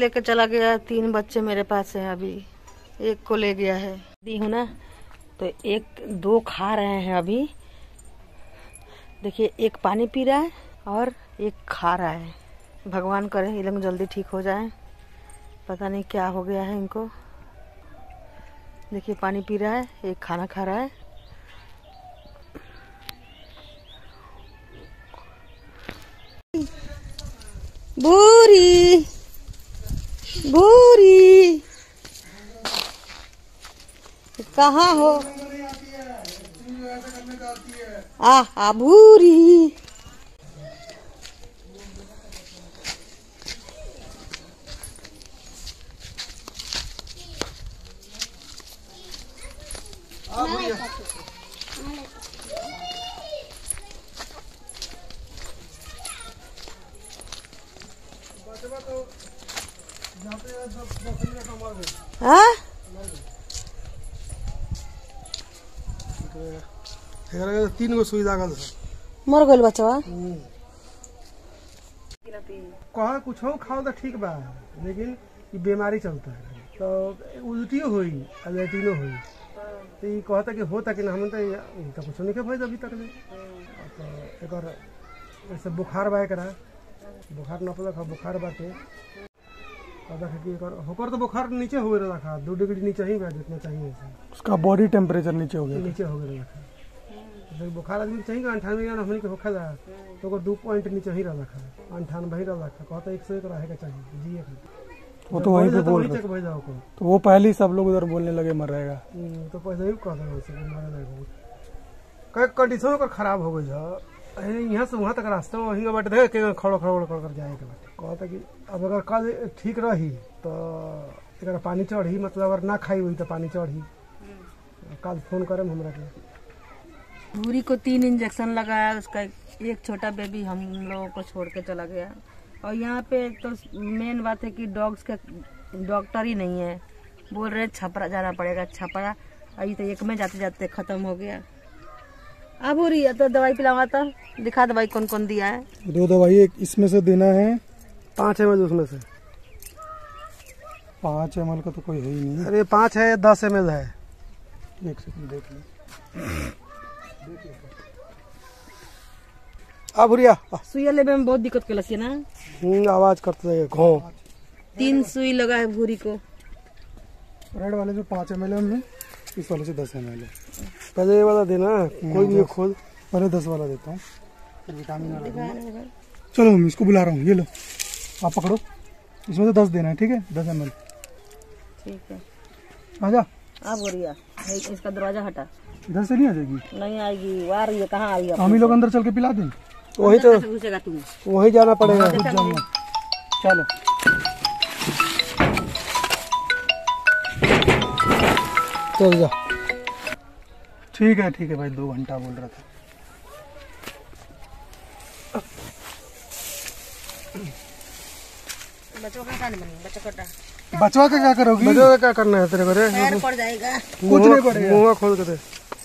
प्रीत लेके चला गया, तीन बच्चे मेरे पास है अभी। एक को ले गया है। दी हूँ ना तो एक, दो खा रहे हैं अभी। देखिए, एक पानी पी रहा है और एक खा रहा है। भगवान करे, ये लोग जल्दी ठीक हो जाए। पता नहीं क्या हो गया है इनको। देखिए, पानी पी रहा है, एक खाना खा रहा है। बूरी बूरी कहाँ हो? आ भूरी हाँ एकरा के तीन गो सुई लागल है। मर गइल बचवा कहा कुछ खाओ तो ठीक बा। लेकिन बीमारी चलता है। तो उल्टियो हुई लेटिनो हुई। तो ये कहता कि होता कि ना हम तो तो कुछ नहीं के अभी तक। ले तो एकर ऐसे बुखार बा एकरा। बुखार नपलक है बुखार बाटे। और देखे कि एकर होकर तो बुखार नीचे हो गया रखा दो डिग्री नीचे ही बा जितना चाहिए। उसका बॉडी टेम्परेचर नीचे हो गया। नीचे हो गया रखा जैसे बुखार आदमी चाहिए अंठानवे हमने के होखा जा तो दू पॉइंट नीचे ही रहा रखा अंठानवे ही रहा रखा कहता एक सौ एक रहेगा चाहिए जी एक वो तो वहीं पे बोल रहे को। तो वो पहले ही सब लोग उधर बोलने लगे मर रहेगा हम्म, तो पैसा ही कह दो वैसे कि मारे कई कंडीशन ओकर खराब हो गई है यहाँ से वहाँ तक रास्ता वहीं बाटे के खड़ो खड़ो कर कर जाए के बाटे। कहता कि अब अगर कल ठीक रही तो एकरा पानी चढ़ी मतलब अगर ना खाई हुई तो पानी चढ़ी। कल फ़ोन करे हमरा के भूरी को तीन इंजेक्शन लगाया उसका एक छोटा बेबी हम लोगों को छोड़ के चला गया। और यहाँ पे तो मेन बात है कि डॉग्स का डॉक्टर ही नहीं है। बोल रहे छपरा जाना पड़ेगा छपरा। अभी तो एक में जाते जाते खत्म हो गया। अब हो रही है तो दवाई पिलाऊँगा तो। दिखा दवाई कौन कौन दिया है। दो दवाई एक इसमें से देना है। पाँच एम एल उसमें से। पाँच एम का तो कोई है ही नहीं। अरे पाँच है दस एम है? एक सेकंड देख लो। आ भुरिया सुइया लेने में बहुत दिक्कत के ना? हम्म, आवाज़ करते है घो। तीन सुई लगा है भूरी को। रेड वाले जो पाँच एम एल में इस वाले से दस एम एल पहले ये वाला देना कोई नहीं खोल। पहले दस वाला देता हूँ। फिर विटामिन वाला। चलो मम्मी इसको बुला रहा हूँ ये लो। आप पकड़ो। इसमें से दस देना है ठीक है? दस एम एल ठीक है। आजा। हो रही इसका दरवाज़ा हटा। इधर से नहीं आ जाएगी? नहीं आएगी वो आ रही है कहाँ आ रही है हम ही लोग अंदर चल के पिला दें। वही तो वही जाना पड़ेगा। चलो। चल जा। ठीक है ठीक है भाई दो घंटा बोल रहा था। बच्चों का खाने बनेगा बच्चों कटा बचवा के क्या करोगी? बच्चों का क्या करना है तेरे को रे? पैर पड़ जाएगा। कुछ नहीं पड़ेगा। मुँह खोल के दे।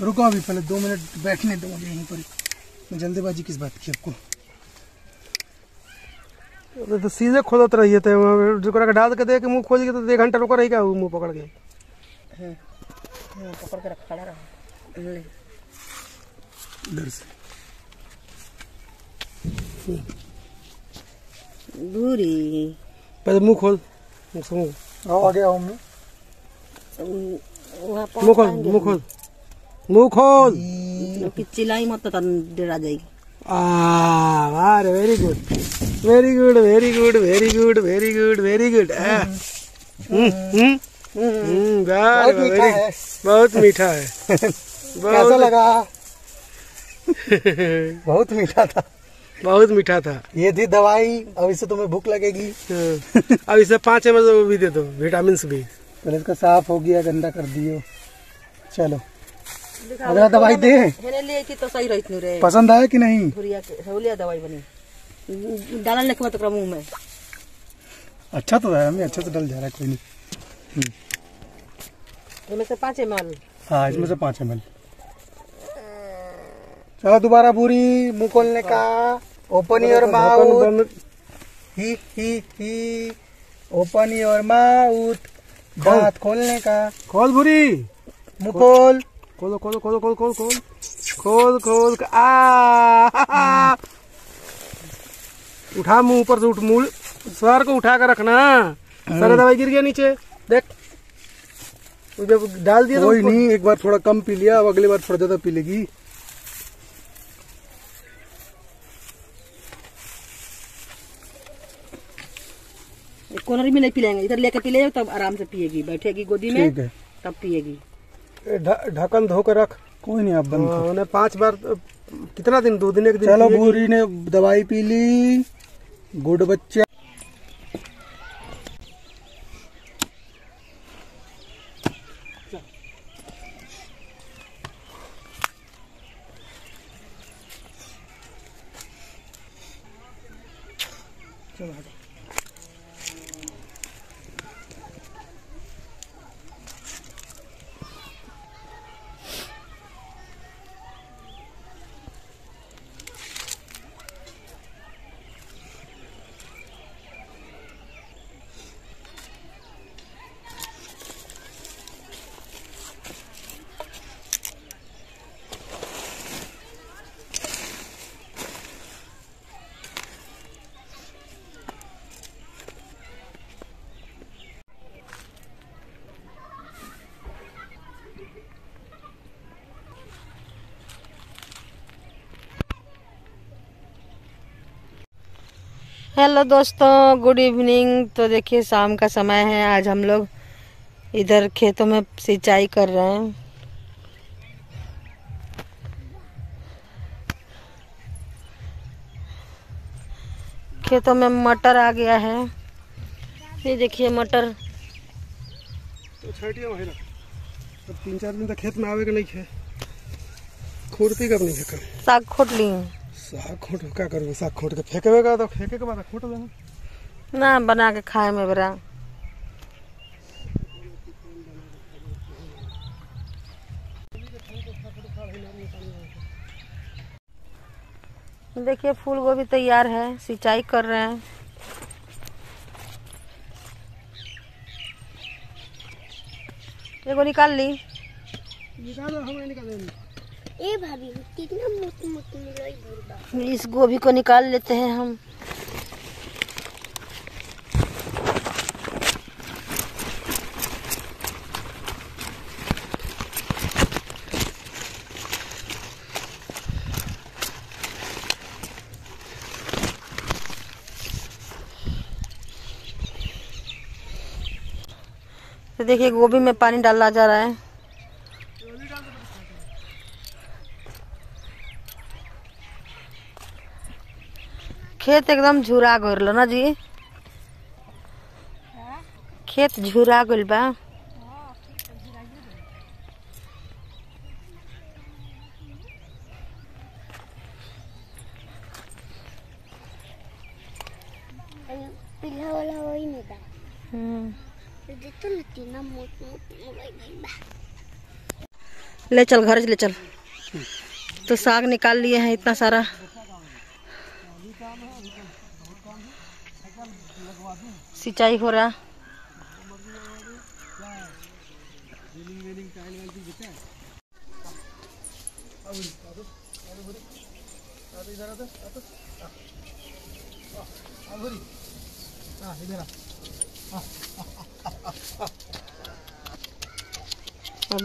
रुको अभी पहले दो मिनट बैठने दो मुझे यहीं पर। मैं जल्दीबाजी किस बात की आपको? अरे तो सीधे खोलत रहिए थे जो डाल के दे के मुँह खोल के तो एक घंटा रुका रही क्या वो मुँह पकड़ के? हाँ, पकड़ के रख खड़ा रहा। इधर से। दूरी। पहले मुँह खोल मुँह आ गया हूँ मैं मुँह खोल मुँह खोल। मुँह खोल। चिल्लाई मत तो डरा जाएगी। आ very good very good very good very good very good very good बहुत मीठा है। कैसा लगा? बहुत मीठा था। बहुत मीठा था। ये थी दवाई अब इससे तुम्हें भूख लगेगी। हाँ। अब इसे पाँच एम वो भी दे दो विटामिन भी। पहले इसका साफ़ हो गया गंदा कर दियो। चलो। अगला दवाई दे। तो सही रही रे। पसंद आया कि नहीं? भूरिया के होलिया दवाई बनी। डाला लिख मत मुँह में। अच्छा तो है हमें अच्छा से डल जा रहा है कोई नहीं। इनमें से पाँच एम एल। हाँ इसमें से पाँच एम चलो दोबारा पूरी मुँह खोलने का। ओपन योर माउथ ही ही ही। ओपन योर माउथ दांत खोलने का। खोल भूरी। मुँह खोल। खोलो खोलो खोलो खोल खोल खोल। खोल खोल आ उठा मुँह ऊपर से उठ मुँह। सर को उठा कर रखना। सारा दवाई गिर गया नीचे। देख। जब डाल दिया तो कोई नहीं एक बार थोड़ा कम पी लिया अब अगली बार थोड़ा ज़्यादा पी लेगी। कोनर भी नहीं पिलाएँगे। इधर लेकर पी ले तब आराम से पिएगी। बैठेगी गोदी में तब पिएगी। ढक्कन धो कर रख। कोई नहीं अब बंद हाँ, उन्हें पाँच बार कितना दिन दो दिन एक दिन चलो? भूरी ने दवाई पी ली। गुड बच्चा हेलो दोस्तों. गुड इवनिंग तो देखिए शाम का समय है. आज हम लोग इधर खेतों में सिंचाई कर रहे हैं। खेतों में मटर आ गया है। ये देखिए मटर। तो तीन चार दिन तक खेत में आवे के नहीं है खुरती कब नहीं है साग खोट ली। साग खोट क्या करूँगा? साग खोट के फेंके का तो फेंके के बाद खोट देना। ना बना के खाए में बड़ा। देखिए फूल गोभी तैयार है सिंचाई कर रहे हैं। एगो निकाल ली। निकालो हमें निकाल ए भाभी, कितना मोटी मोटी मिलाई बुरबा इस गोभी को निकाल लेते हैं हम। तो देखिए, गोभी में पानी डाला जा रहा है। खेत एकदम झुरा गइल ना जी। खेत झुरा भाई बा। ले चल, घर ले चल। तो साग निकाल लिए हैं इतना सारा। सिंचाई हो रहा।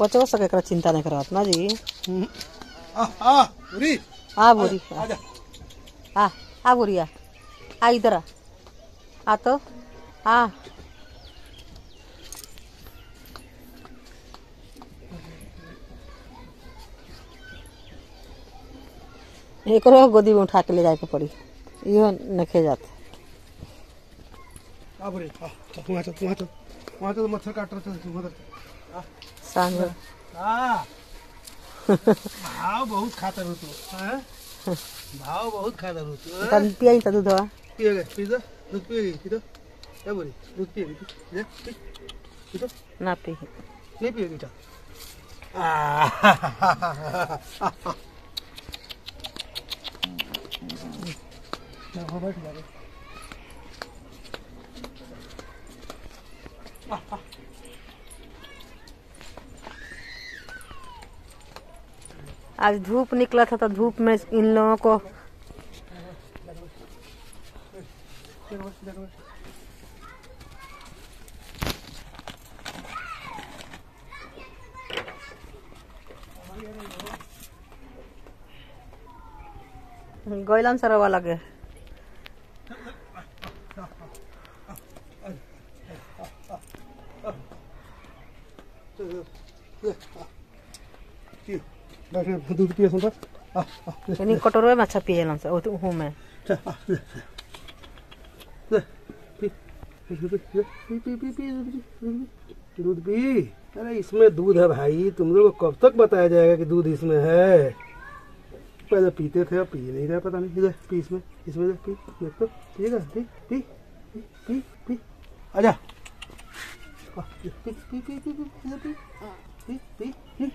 बचवा सके चिंता नहीं करत ना जी। आ आ बोरी, आ। आ आ। इधर आ तो। आ एकरो गोदी में उठा के ले जाए के पड़ी। इहो नखे जाते। आ आ चल वहाँ चल वहाँ चल वहाँ चल मच्छर काट रहा चल उधर साँझ में। भाव बहुत खाता रहो तू हैं भाव बहुत खाता रहो तू तन पिया त दूधवा पिएगा पी दूध पिएगी पी दो। क्या बोली दूध पिएगी ले, पी। पी ना पी। नहीं पिएगी क्या आज धूप निकला था तो धूप में इन लोगों को गोयलान सरावा लगे। दूध पिए सुन यानी में पिए लंस दूध पी अरे इसमें दूध है भाई, तुम लोग को कब तक बताया जाएगा कि दूध इसमें है? पहले पीते थे अब पी नहीं रहे पता नहीं इधर पी इसमें दे, पी देख तो पिएगा पी पी पी पी पी आ, पी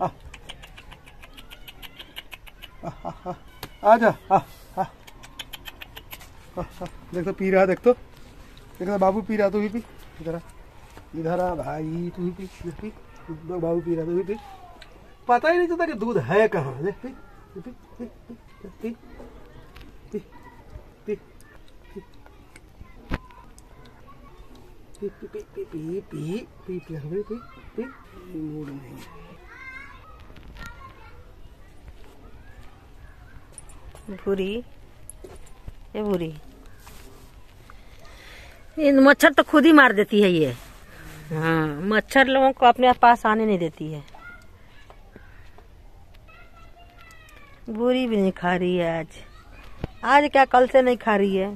आ आ, देख तो पी रहा देख तो देख तो बाबू पी रहा तू भी पी इधर इधर आ भाई तू भी पी देख पी बाबू पी रहा तू भी पी पता ही नहीं चलता कि दूध है कहाँ देख पी भूरी, ये भूरी। मच्छर तो खुद ही मार देती है ये। हाँ मच्छर लोगों को अपने पास आने नहीं देती है। भूरी भी नहीं खा रही है आज। आज क्या कल से नहीं खा रही है?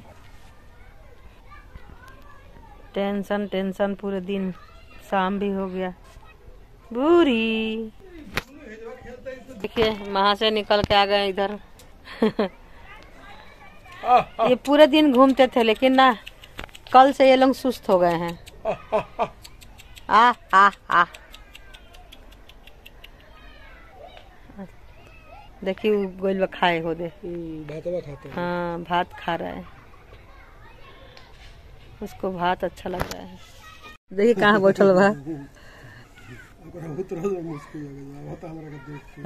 टेंशन टेंशन पूरे दिन शाम भी हो गया। भूरी देखिए, वहाँ से निकल के आ गए इधर। ये पूरे दिन घूमते थे, लेकिन ना, कल से ये लोग सुस्त हो गए हैं। आ आ आ। देखिए वो गोलवा खाए हो दे। भातवा खाते हाँ। भात खा रहा है। उसको भात अच्छा लग रहा है। देखिए कहाँ बैठल बा। बहुत हो गया। होता हमरा के देख के।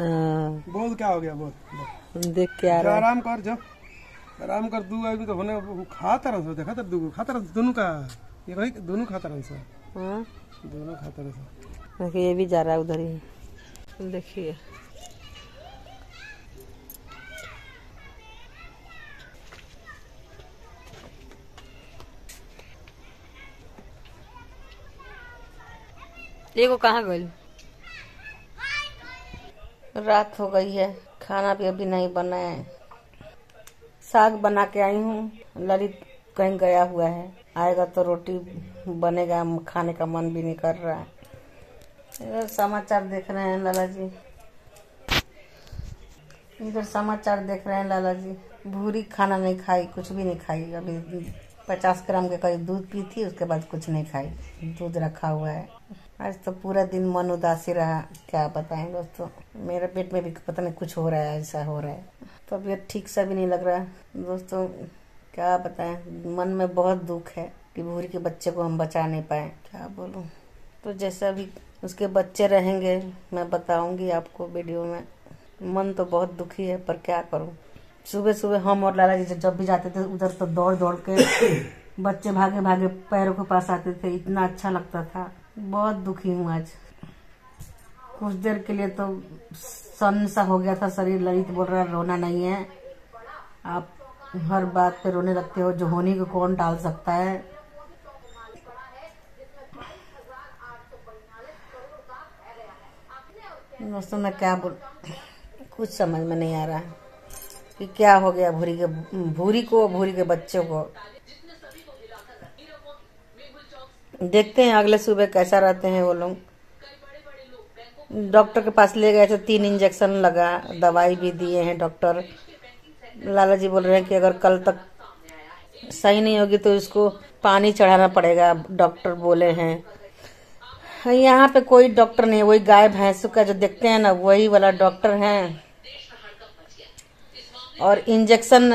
बोल क्या हो गया बोल बोल। देख के आ रहा है। आराम कर जो। आराम कर दू आदमी तो होने वो खाता रह देखा तर दू खाता रह दोनों का ये कही दोनों खाता रह हाँ, दोनों खाता रह देखिए ये भी जा रहा है उधर ही। देखिए। एगो कहाँ गई। रात हो गई है, खाना भी अभी नहीं बना है। साग बना के आई हूँ, ललित कहीं गया हुआ है। आएगा तो रोटी बनेगा खाने का मन भी नहीं कर रहा है। इधर समाचार देख रहे हैं लाला जी इधर समाचार देख रहे हैं लाला जी भूरी खाना नहीं खाई, कुछ भी नहीं खाई अभी। पचास ग्राम के करीब दूध पी थी, उसके बाद कुछ नहीं खाई। दूध रखा हुआ है। आज तो पूरा दिन मन उदासी रहा, क्या बताएँ दोस्तों। मेरे पेट में भी पता नहीं कुछ हो रहा है, ऐसा हो रहा है। तबीयत ठीक सा भी नहीं लग रहा। दोस्तों, क्या बताएँ, मन में बहुत दुख है कि भूरी के बच्चे को हम बचा नहीं पाए। क्या बोलूँ? तो जैसा भी उसके बच्चे रहेंगे, मैं बताऊँगी आपको वीडियो में। मन तो बहुत दुखी है, पर क्या करूँ? सुबह सुबह हम और लाला जी जब भी जाते थे उधर तो दौड़ दौड़ के बच्चे भागे भागे पैरों के पास आते थे इतना अच्छा लगता था। बहुत दुखी हूँ आज। कुछ देर के लिए तो सन सा हो गया था शरीर ललित बोल रहा रोना नहीं है। आप हर बात पे रोने लगते हो जो होने को कौन टाल सकता है? दोस्तों मैं क्या बोल कुछ समझ में नहीं आ रहा। कि क्या हो गया भूरी के, भूरी को, भूरी के बच्चों को? देखते हैं अगले सुबह कैसा रहते हैं वो लोग। डॉक्टर के पास ले गए थे, तीन इंजेक्शन लगा, दवाई भी दिए हैं डॉक्टर। लाला जी बोल रहे हैं कि अगर कल तक सही नहीं होगी तो इसको पानी चढ़ाना पड़ेगा, डॉक्टर बोले हैं। यहाँ पे कोई डॉक्टर नहीं, वही गाय, भैंस का जो देखते हैं ना, वही वाला डॉक्टर हैं। और इंजेक्शन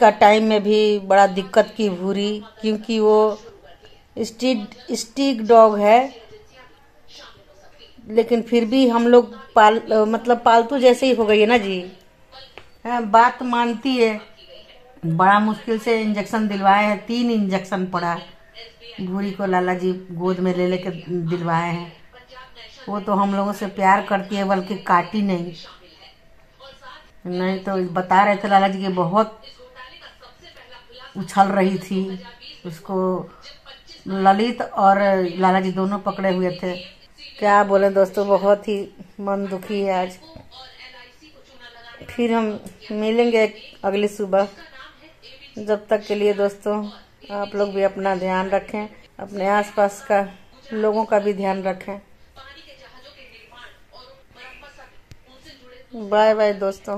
का टाइम में भी बड़ा दिक्कत की भूरी क्योंकि वो स्ट्रीट स्टीक डॉग है। लेकिन फिर भी हम लोग पाल मतलब पालतू जैसे ही हो गई है ना जी? हाँ, बात मानती है। बड़ा मुश्किल से इंजेक्शन दिलवाए हैं। तीन इंजेक्शन पड़ा। भूरी को लाला जी गोद में ले लेके दिलवाए हैं। वो तो हम लोगों से प्यार करती है बल्कि काटी नहीं। नहीं तो बता रहे थे लाला जी की बहुत उछल रही थी। उसको ललित और लाला जी दोनों पकड़े हुए थे। क्या बोले दोस्तों, बहुत ही मन दुखी है आज। फिर हम मिलेंगे अगली सुबह। जब तक के लिए दोस्तों, आप लोग भी अपना ध्यान रखें, अपने आसपास का लोगों का भी ध्यान रखें। बाय बाय दोस्तों